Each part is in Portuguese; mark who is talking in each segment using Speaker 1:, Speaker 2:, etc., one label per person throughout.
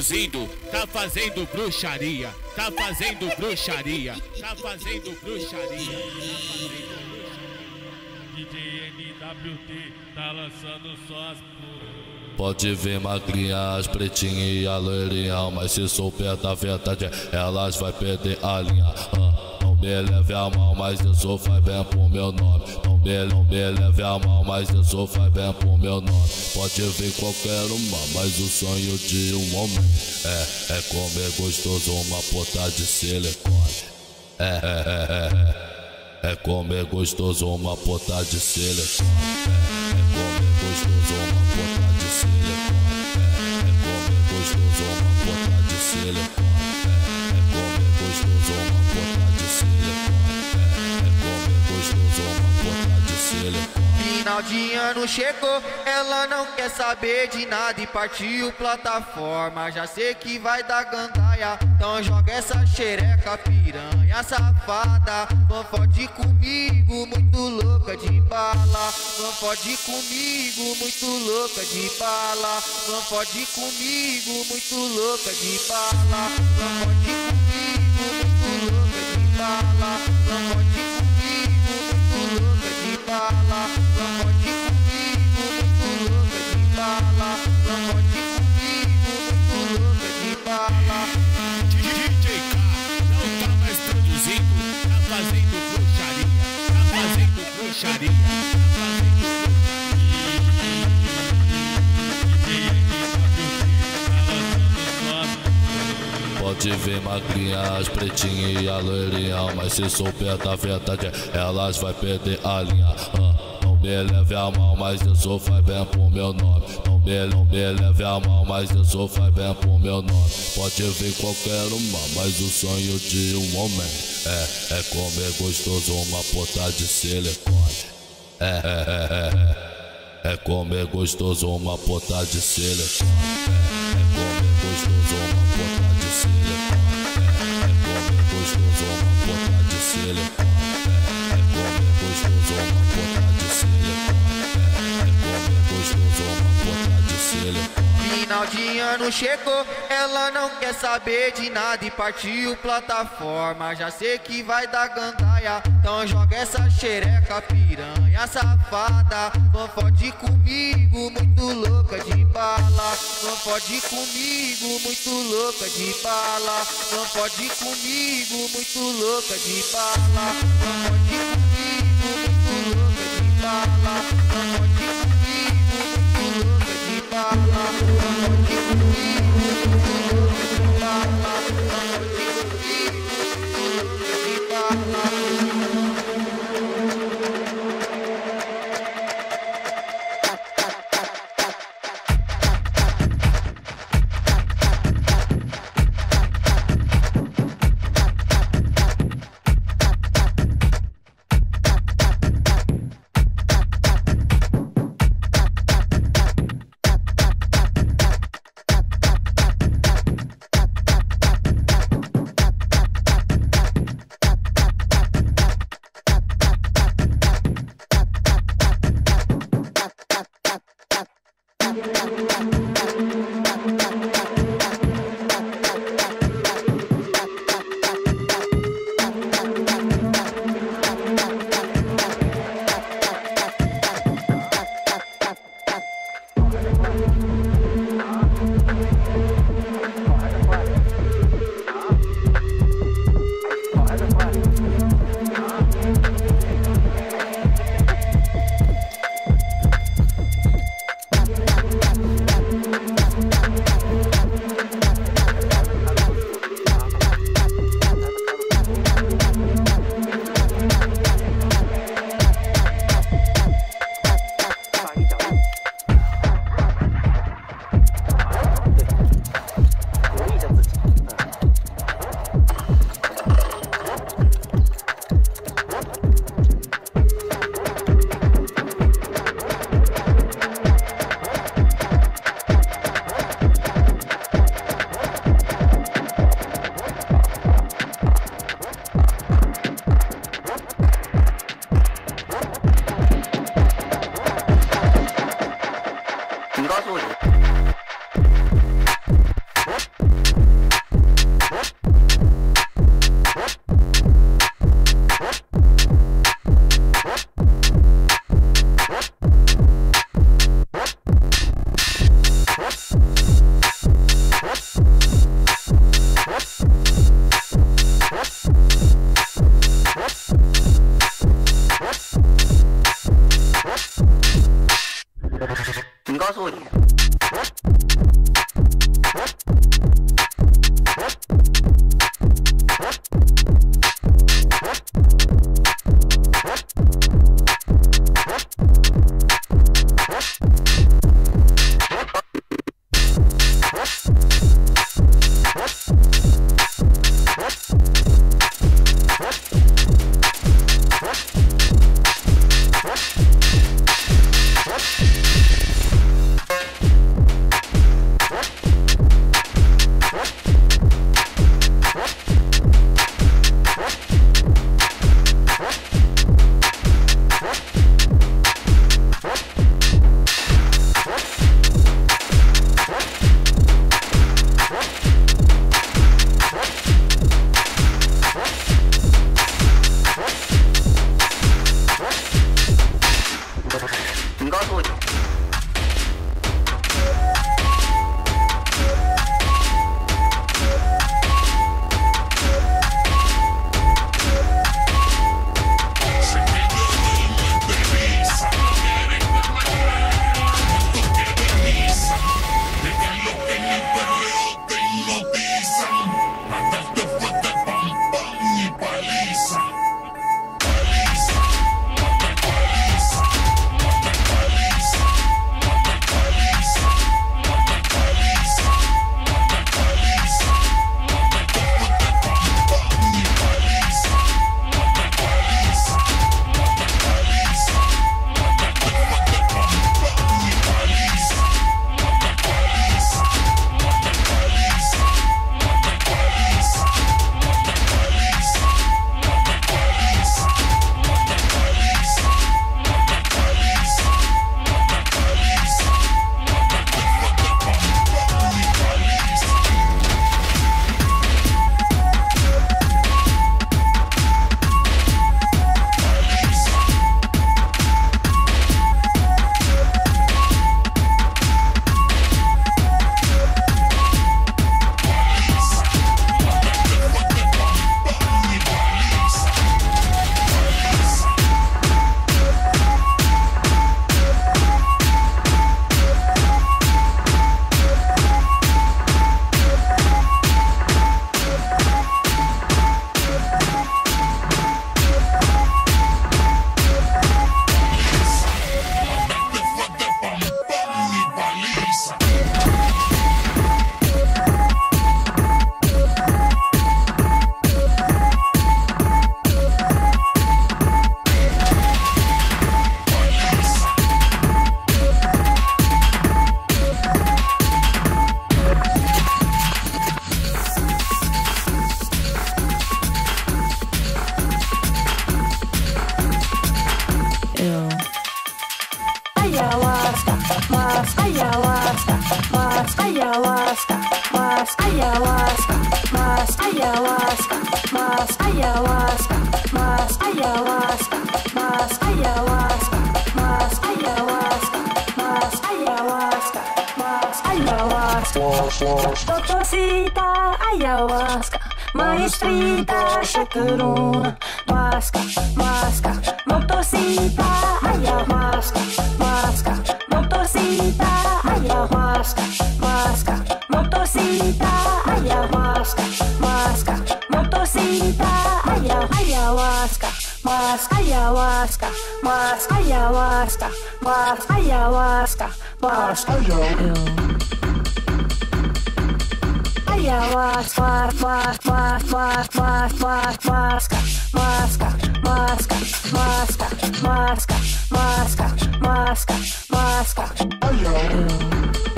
Speaker 1: produzindo, tá fazendo bruxaria, tá fazendo bruxaria, tá fazendo bruxaria.
Speaker 2: Tá DJ NWT tá lançando só as
Speaker 3: Pode vir magrinha, as pretinhas e a loirinha, mas se souber da verdade, elas vai perder a linha. Ah, não me leve a mal, mas isso vai bem pro meu nome me, não me leve a mal, mas isso faz bem pro meu nome. Pode vir qualquer uma, mas o sonho de um homem é, é comer gostoso uma porta de silicone. É, é, é, é, é comer gostoso uma porta de silicone. É, é comer gostoso uma porta de silicone.
Speaker 4: final de ano chegou, ela não quer saber de nada e partiu plataforma. Já sei que vai dar gandaia, então joga essa xereca piranha safada. Não pode comigo, muito louca de bala. Não pode comigo, muito louca de bala. Não pode comigo, muito louca de bala. Não pode comigo, muito louca de bala. Não pode comigo, muito louca de bala. Bala.
Speaker 1: DJ K não tá mais produzindo, tá fazendo bruxaria, tá fazendo bruxaria, tá fazendo
Speaker 3: Pode ver magrinha, as pretinhas e a loirinha Mas se souber da verdade, elas vai perder a linha. Ah, me leve a mal, mas isso faz bem pro meu nome. Não me, não me leve a mal, mas isso faz bem pro meu nome. Pode ver qualquer uma, mas o sonho de um homem É, é comer gostoso uma pota de silicone. É, é, é, é, é É comer gostoso uma pota de silicone. É, é comer
Speaker 4: chegou, ela não quer saber de nada e partiu plataforma. Já sei que vai dar gandaia, então joga essa xereca piranha safada. Não pode comigo, muito louca de bala. Não pode comigo, muito louca de bala. Não pode comigo, muito louca de bala. Não pode comigo, muito louca de bala. Não pode comigo, muito louca de bala. Não comigo, motocicleta,
Speaker 5: ayahuasca, masca, motocicleta, ayahuasca, masca, ayahuasca, masca, ayahuasca, masca, ayahuasca, masca, ayahuasca, masca, masca, masca, masca, masca, masca, masca, masca, masca, ayahuasca.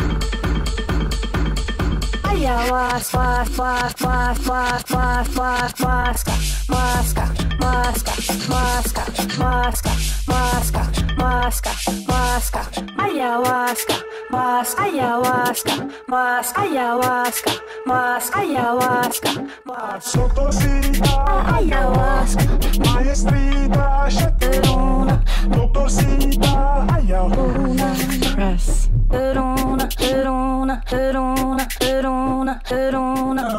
Speaker 5: Sotto sita, ayahuasca,
Speaker 6: maestrita, shatteruna
Speaker 5: Press.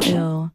Speaker 7: Ew.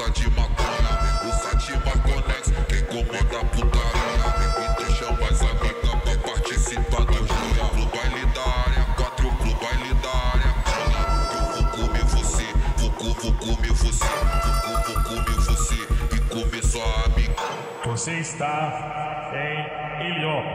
Speaker 7: Usa de maconha, usa de maconex Quem comanda a putaria. E deixa mais amiga pra participar do dia. Pro baile da área 4, pro baile da área. Eu vou comer você, vou, vou comer você Vou, vou comer você. E comer sua amiga.
Speaker 2: Você está em Ilhó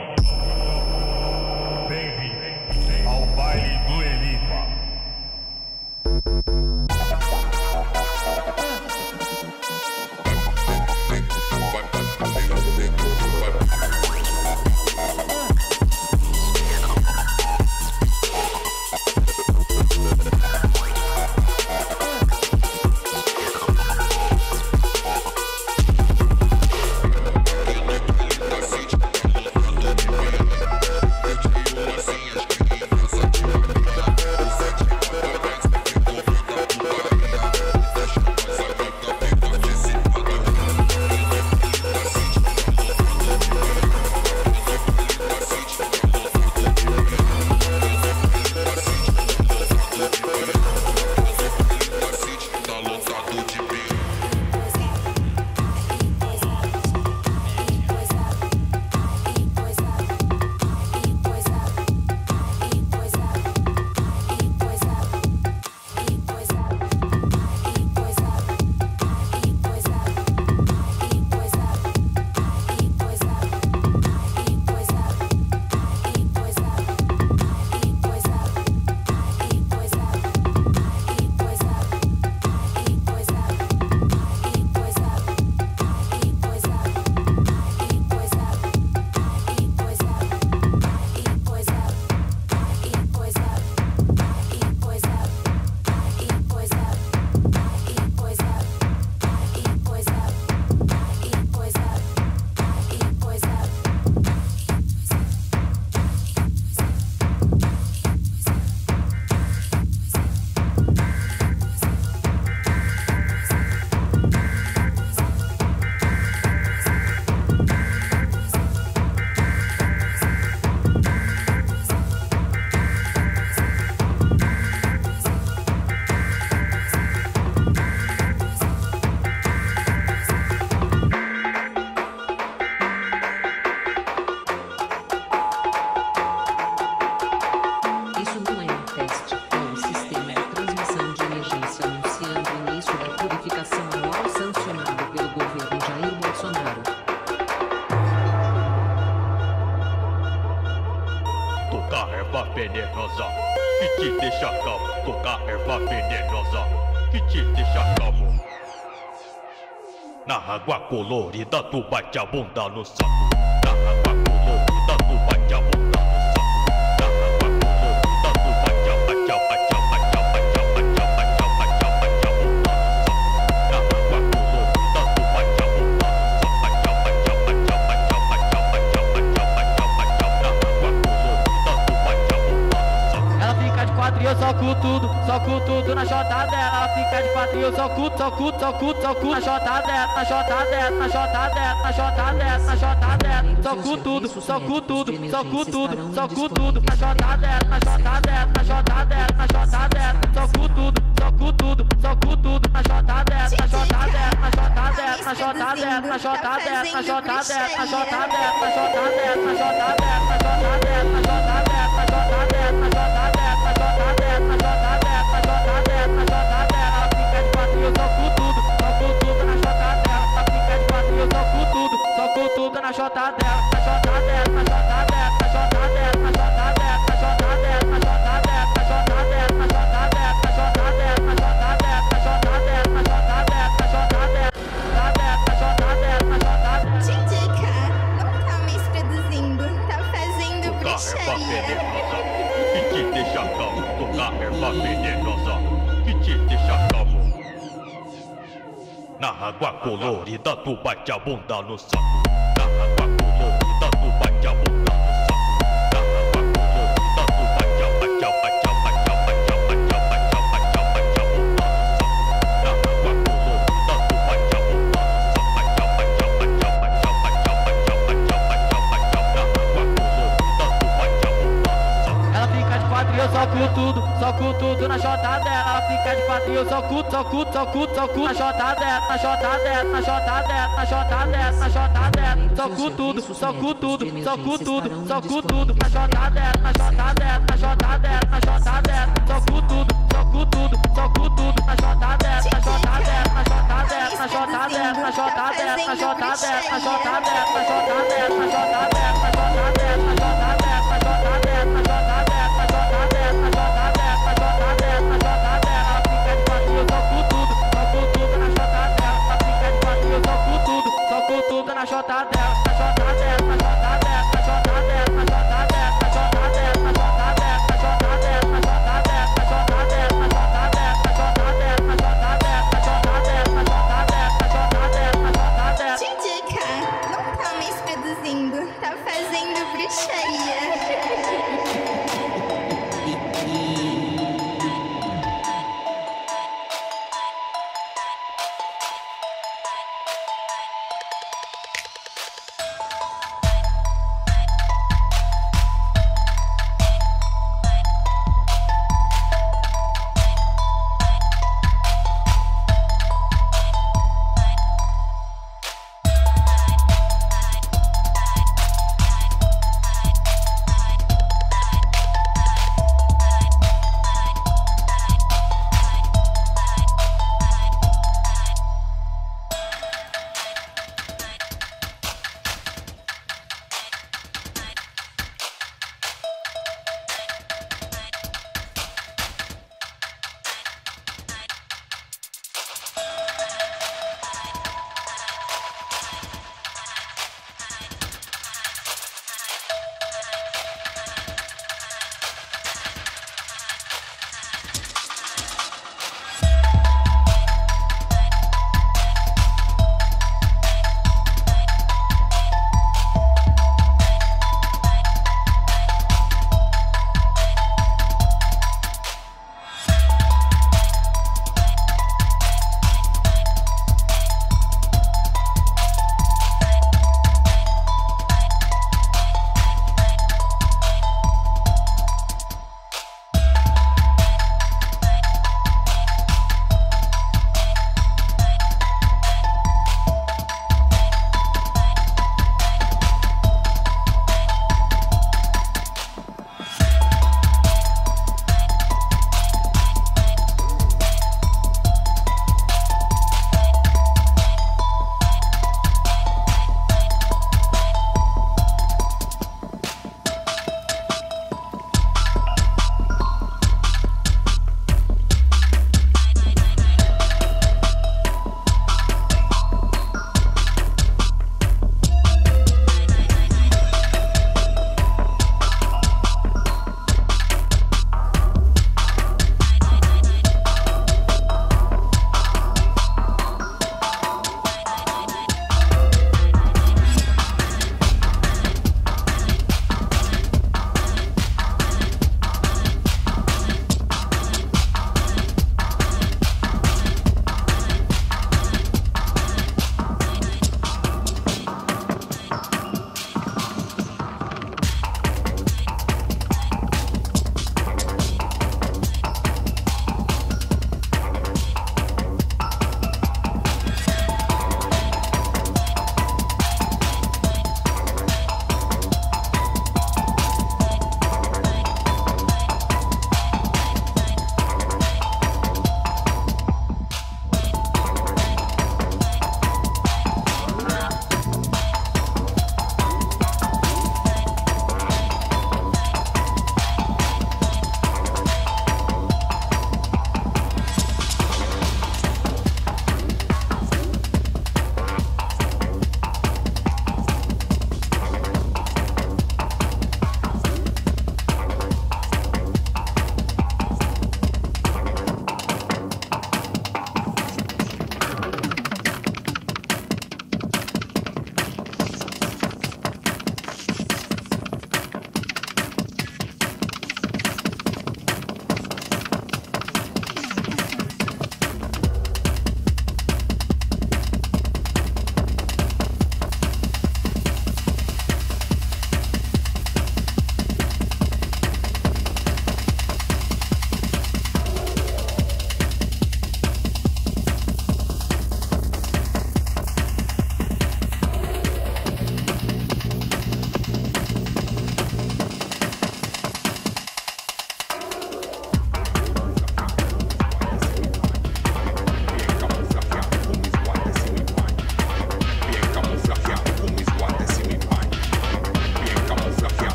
Speaker 2: colorida, tu bate a bunda no saco. cu, teu cu, teu cu, teu cu, a jota dela, a jota dela, a jota dela, a jota dela, a
Speaker 8: jota dela, teu cu tudo, teu cu tudo, teu cu tudo, teu cu tudo, a jota dela, a jota dela, a jota dela, a jota dela, teu cu tudo, teu cu tudo, teu cu tudo, a jota dela, a jota dela, a jota dela, a jota dela, a jota dela, a jota dela, a jota dela, a jota dela, a jota dela, a jota dela, a jota dela, a jota dela,
Speaker 2: água colorida, tu bate a bunda no saco água colorida.
Speaker 8: oculto tudo na jota dela, fica de quadril, só oculto, só oculto, só oculto, só oculto na jota dela, na jota dela, na jota dela, na jota dela, na jota dela, só oculto tudo, só oculto tudo, só oculto tudo, só oculto tudo na jota dela, na jota dela, na jota dela, na jota dela, só oculto tudo, só oculto tudo, só oculto tudo na jota dela, na jota dela, na jota dela, na jota dela, na jota dela, na jota dela, na jota dela, na jota dela, na jota dela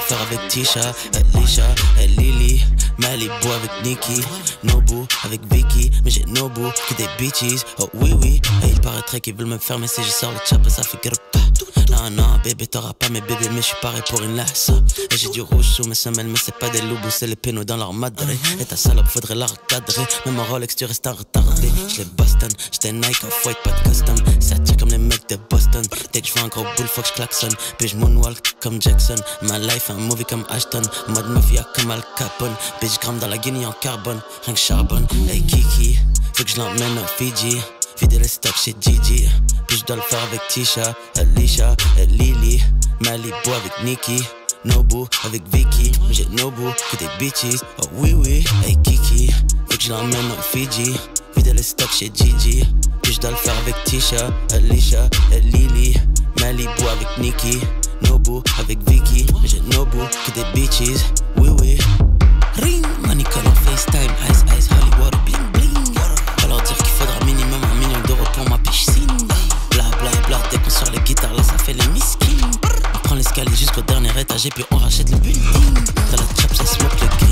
Speaker 9: faire avec Tisha, Elisha, Lily. Malibu avec Nikki. Nobu avec Vicky. Mais j'ai Nobu que des bitches. Oh oui, oui. Et il paraîtrait qu'ils veulent me faire, mais si je sors le chap, ça fait que. Non, non, bébé, t'auras pas mes bébés, mais je suis paré pour une lasse. Et j'ai du rouge sous mes semelles, mais c'est pas des loups, c'est les pénaux dans leur madre. Et ta salope, faudrait la recadrer. Même en Rolex, tu restes en retardé. Je les Boston, j'étais Nike off-white, pas de custom. Ça tire comme les mecs de Boston. Dès que je vois un gros boule, faut que je klaxonne. Puis je moonwalk comme Jackson. Ma life, un movie comme Ashton. Mode mafia comme Al Capone. Bitch, gramme dans la Guinée en carbone. Rien que charbonne. Hey Kiki, faut que je l'emmène au Fiji. Vider les stocks chez Gigi. Puis je dois le faire avec Tisha, Alicia, Lily. Malibu avec Nikki. Nobu avec Vicky. J'ai Nobu que des bitches. Oh oui, oui. Hey Kiki, faut que je l'emmène au Fiji. Vider les stocks chez Gigi. Puis je dois le faire avec Tisha, Alicia, Lily. Malibu avec Nikki. Nobu avec Vicky. J'ai Nobu que des bitches. Oui, oui. Ring, money call en FaceTime. Ice, ice, Hollywood, pour ma piscine. Bla, bla, bla, dès qu'on sort les guitares, là ça fait les miskins. On prend l'escalier jusqu'au dernier étage et puis on rachète le building. Dans la trap, ça smoke le green.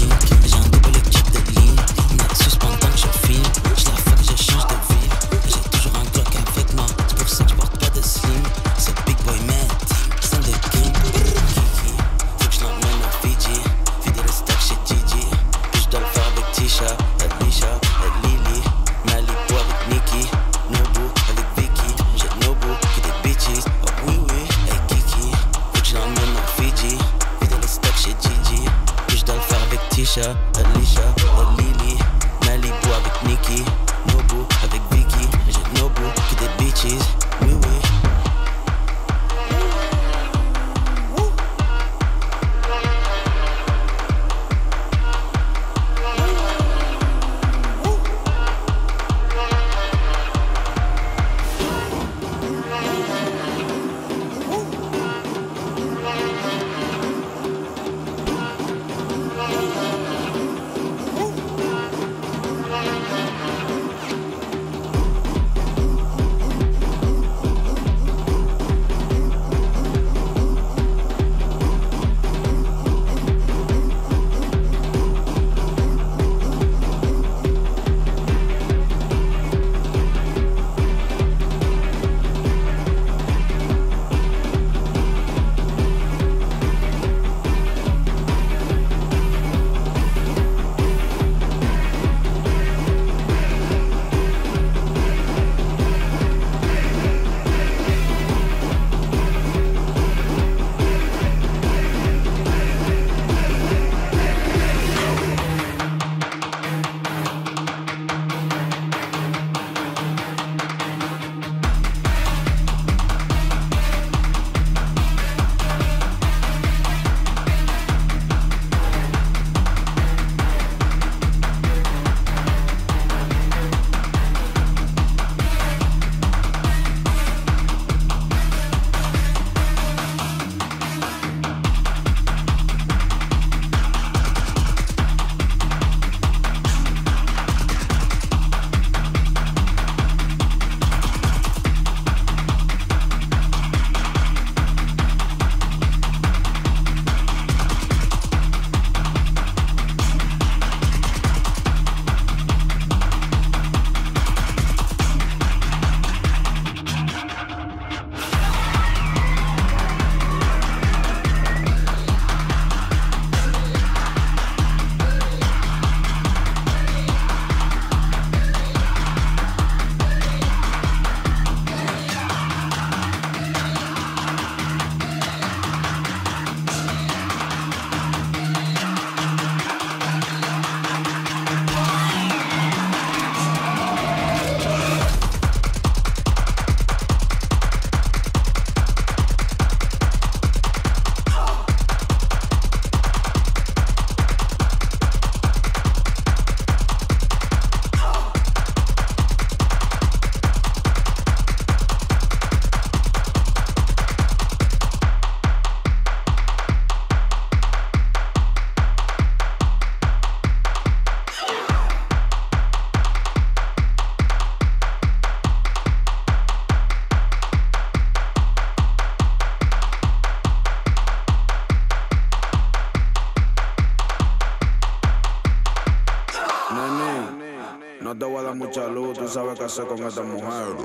Speaker 10: Con esta mujer.